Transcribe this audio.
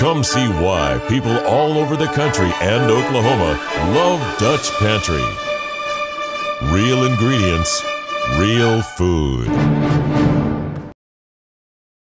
Come see why people all over the country and Oklahoma love Dutch Pantry. Real ingredients, real food.